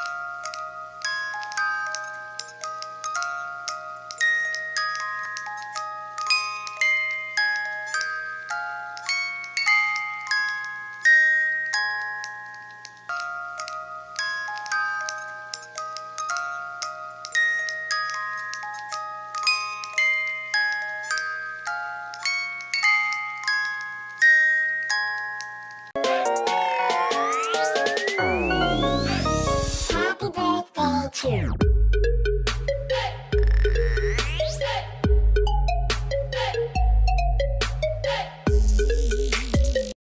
you birthday to